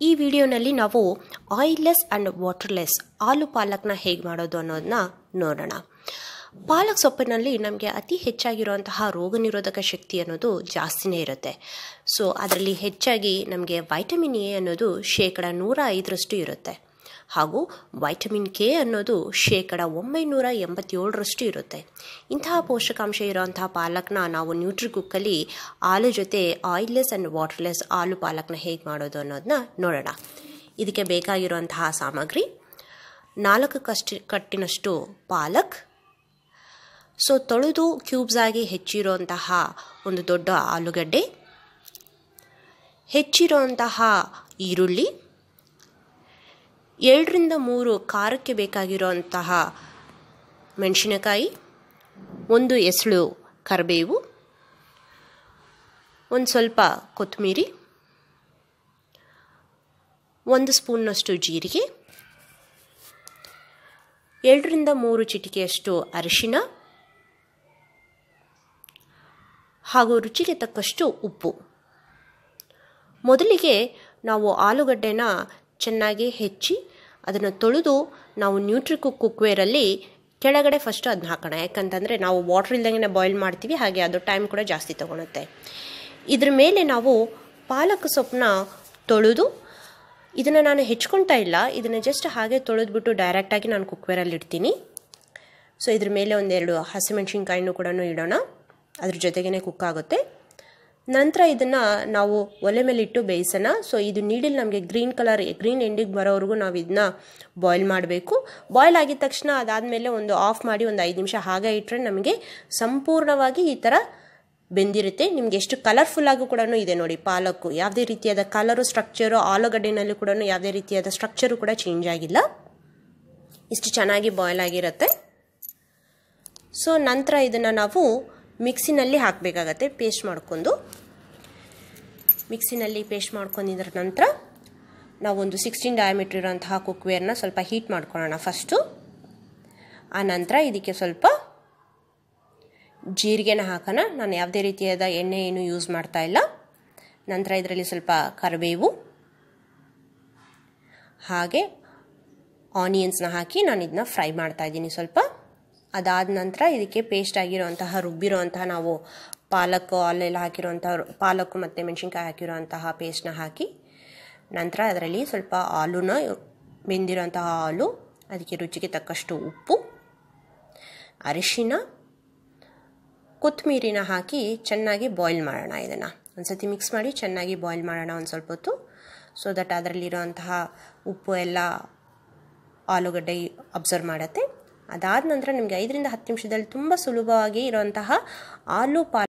ಈ ವಿಡಿಯೋನಲ್ಲಿ ನಾವು ಆಯಿಲ್ಲೆಸ್ ಆ್ಯಂಡ್ ವಾಟರ್ಲೆಸ್ ಆಲು ಪಾಲಕ್ನ ಹೇಗೆ ಮಾಡೋದು ಅನ್ನೋದನ್ನ ನೋಡೋಣ. ಪಾಲಕ್ ಸೊಪ್ಪಿನಲ್ಲಿ ನಮಗೆ ಅತಿ ಹೆಚ್ಚಾಗಿರುವಂತಹ ರೋಗ ನಿರೋಧಕ ಶಕ್ತಿ ಅನ್ನೋದು ಜಾಸ್ತಿನೇ ಇರುತ್ತೆ. ಸೊ ಅದರಲ್ಲಿ ಹೆಚ್ಚಾಗಿ ನಮಗೆ ವೈಟಮಿನ್ ಎ ಅನ್ನೋದು ಶೇಕಡ ನೂರ ಐದರಷ್ಟು ಇರುತ್ತೆ. ಹಾಗೂ ವೈಟಮಿನ್ ಕೆ ಅನ್ನೋದು ಶೇಕಡ ಒಂಬೈನೂರ ಎಂಬತ್ತೇಳರಷ್ಟು ಇರುತ್ತೆ. ಇಂತಹ ಪೋಷಕಾಂಶ ಇರುವಂತಹ ಪಾಲಕ್ನ ನಾವು ನ್ಯೂಟ್ರಿ ಕುಕ್ಕಲ್ಲಿ ಹಾಲು ಜೊತೆ ಆಯಿಲ್ಲೆಸ್ ಆ್ಯಂಡ್ ವಾಟರ್ಲೆಸ್ ಆಲು ಪಾಲಕ್ನ ಹೇಗೆ ಮಾಡೋದು ಅನ್ನೋದನ್ನ ನೋಡೋಣ. ಇದಕ್ಕೆ ಬೇಕಾಗಿರುವಂತಹ ಸಾಮಗ್ರಿ ನಾಲ್ಕು ಕಷ್ಟ, ಕಟ್ಟಿನಷ್ಟು ಪಾಲಕ್. ಸೊ, ತೊಳೆದು ಕ್ಯೂಬ್ಸ್ ಆಗಿ ಹೆಚ್ಚಿರುವಂತಹ ಒಂದು ದೊಡ್ಡ ಆಲೂಗಡ್ಡೆ. ಹೆಚ್ಚಿರುವಂತಹ ಈರುಳ್ಳಿ. ಎರಡರಿಂದ ಮೂರು ಖಾರಕ್ಕೆ ಬೇಕಾಗಿರುವಂತಹ ಮೆಣಸಿನಕಾಯಿ, ಒಂದು ಎಸಳು ಕರಿಬೇವು, ಒಂದು ಸ್ವಲ್ಪ ಕೊತ್ತಂಬರಿ, ಒಂದು ಸ್ಪೂನ್ನಷ್ಟು ಜೀರಿಗೆ ಎರಡರಿಂದ ಮೂರು ಚಿಟಿಕೆಯಷ್ಟು ಅರಿಶಿನ ಹಾಗೂ ರುಚಿಗೆ ತಕ್ಕಷ್ಟು ಉಪ್ಪು. ಮೊದಲಿಗೆ ನಾವು ಆಲೂಗಡ್ಡೆನ ಚೆನ್ನಾಗಿ ಹೆಚ್ಚಿ ಅದನ್ನು ತೊಳೆದು ನಾವು ನ್ಯೂಟ್ರಿಕುಕ್ ಕುಕ್ವೇರಲ್ಲಿ ಕೆಳಗಡೆ ಫಸ್ಟು ಅದನ್ನ ಹಾಕೋಣ. ಯಾಕಂತಂದರೆ ನಾವು ವಾಟ್ರ್ ಇಲ್ದಂಗೆ ಬಾಯ್ಲ್ ಮಾಡ್ತೀವಿ, ಹಾಗೆ ಅದು ಟೈಮ್ ಕೂಡ ಜಾಸ್ತಿ ತೊಗೊಳುತ್ತೆ. ಇದ್ರ ಮೇಲೆ ನಾವು ಪಾಲಕ್ ಸೊಪ್ಪನ್ನ ತೊಳೆದು ಇದನ್ನು ನಾನು ಹೆಚ್ಕೊಳ್ತಾ ಇಲ್ಲ. ಇದನ್ನು ಜಸ್ಟ್ ಹಾಗೆ ತೊಳೆದ್ಬಿಟ್ಟು ಡೈರೆಕ್ಟಾಗಿ ನಾನು ಕುಕ್ವೇರಲ್ಲಿ ಇಡ್ತೀನಿ. ಸೊ ಇದ್ರ ಮೇಲೆ ಒಂದೆರಡು ಹಸಿಮೆಣ್ಸಿನ್ಕಾಯಿನೂ ಕೂಡ ಇಡೋಣ. ಅದ್ರ ಜೊತೆಗೇ ಕುಕ್ ಆಗುತ್ತೆ. ನಂತರ ಇದನ್ನು ನಾವು ಒಲೆ ಮೇಲೆ ಇಟ್ಟು ಬೇಯಿಸೋಣ. ಸೊ ಇದು ನೀಡಿಲ್ ನಮಗೆ ಗ್ರೀನ್ ಕಲರ್ ಗ್ರೀನ್ ಎಂಡಿಗೆ ಬರೋವರೆಗೂ ನಾವು ಇದನ್ನ ಬಾಯ್ಲ್ ಮಾಡಬೇಕು. ಬಾಯ್ಲ್ ಆಗಿದ ತಕ್ಷಣ ಅದಾದಮೇಲೆ ಒಂದು ಆಫ್ ಮಾಡಿ ಒಂದು ಐದು ನಿಮಿಷ ಹಾಗೆ ಇಟ್ಟರೆ ನಮಗೆ ಸಂಪೂರ್ಣವಾಗಿ ಈ ಥರ ಬೆಂದಿರುತ್ತೆ. ನಿಮ್ಗೆ ಎಷ್ಟು ಕಲರ್ಫುಲ್ಲಾಗೂ ಕೂಡ ಇದೆ ನೋಡಿ, ಪಾಲಕ್ಕು. ಯಾವುದೇ ರೀತಿಯಾದ ಕಲರು ಸ್ಟ್ರಕ್ಚರು ಆಲೂಗಡ್ಡೆನಲ್ಲಿ ಕೂಡ ಯಾವುದೇ ರೀತಿಯಾದ ಸ್ಟ್ರಕ್ಚರು ಕೂಡ ಚೇಂಜ್ ಆಗಿಲ್ಲ. ಇಷ್ಟು ಚೆನ್ನಾಗಿ ಬಾಯ್ಲ್ ಆಗಿರುತ್ತೆ. ಸೊ ನಂತರ ಇದನ್ನು ನಾವು ಮಿಕ್ಸಿನಲ್ಲಿ ಹಾಕಬೇಕಾಗತ್ತೆ ಪೇಸ್ಟ್ ಮಾಡ್ಕೊಂಡು. ಮಿಕ್ಸಿನಲ್ಲಿ ಪೇಸ್ಟ್ ಮಾಡ್ಕೊಂಡಿದ್ರ ನಂತರ ನಾವೊಂದು ಸಿಕ್ಸ್ಟೀನ್ ಡಯಾಮೀಟ್ರ್ ಇರೋಂತಹ ಕುಕ್ವೇರ್ನ ಸ್ವಲ್ಪ ಹೀಟ್ ಮಾಡ್ಕೊಳ್ಳೋಣ ಫಸ್ಟು ಆ ನಂತರ ಇದಕ್ಕೆ ಸ್ವಲ್ಪ ಜೀರಿಗೆನ ಹಾಕೋಣ. ನಾನು ಯಾವುದೇ ರೀತಿಯಾದ ಎಣ್ಣೆ ಏನು ಯೂಸ್ ಮಾಡ್ತಾ ಇಲ್ಲ. ನಂತರ ಇದರಲ್ಲಿ ಸ್ವಲ್ಪ ಕರಿಬೇವು. ಹಾಗೆ ಆನಿಯನ್ಸ್ನ ಹಾಕಿ ನಾನು ಇದನ್ನ ಫ್ರೈ ಮಾಡ್ತಾ ಇದ್ದೀನಿ ಸ್ವಲ್ಪ. ಅದಾದ ನಂತರ ಇದಕ್ಕೆ ಪೇಸ್ಟ್ ಆಗಿರುವಂತಹ ರುಬ್ಬಿರೋಂತಹ ನಾವು ಪಾಲಕ್, ಅಲ್ಲೆಲ್ಲ ಹಾಕಿರುವಂಥ ಪಾಲಕ್ ಮತ್ತು ಮೆಣಸಿನ್ಕಾಯಿ ಹಾಕಿರೋಂತಹ ಪೇಸ್ಟ್ನ ಹಾಕಿ, ನಂತರ ಅದರಲ್ಲಿ ಸ್ವಲ್ಪ ಹಾಲುನ ಬೆಂದಿರೋಂತಹ ಹಾಲು ಅದಕ್ಕೆ ರುಚಿಗೆ ತಕ್ಕಷ್ಟು ಉಪ್ಪು, ಅರಿಶಿನ, ಕೊತ್ತಂಬರಿನ ಹಾಕಿ ಚೆನ್ನಾಗಿ ಬಾಯ್ಲ್ ಮಾಡೋಣ ಇದನ್ನು. ಒಂದು ಸತಿ ಮಿಕ್ಸ್ ಮಾಡಿ ಚೆನ್ನಾಗಿ ಬಾಯ್ಲ್ ಮಾಡೋಣ ಒಂದು ಸ್ವಲ್ಪ ಹೊತ್ತು. ಸೊ ದಟ್ ಅದರಲ್ಲಿರುವಂತಹ ಉಪ್ಪು ಎಲ್ಲ ಆಲೂಗಡ್ಡೆ ಅಬ್ಸರ್ವ್ ಮಾಡುತ್ತೆ. ಅದಾದ ನಂತರ ನಿಮಗೆ ಐದರಿಂದ ಹತ್ತು ನಿಮಿಷದಲ್ಲಿ ತುಂಬ ಸುಲಭವಾಗಿ ಇರುವಂತಹ ಆಲೂ ಪಾಲ್